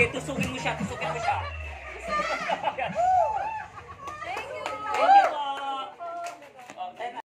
Sige, tusukin mo siya, tusukin mo siya.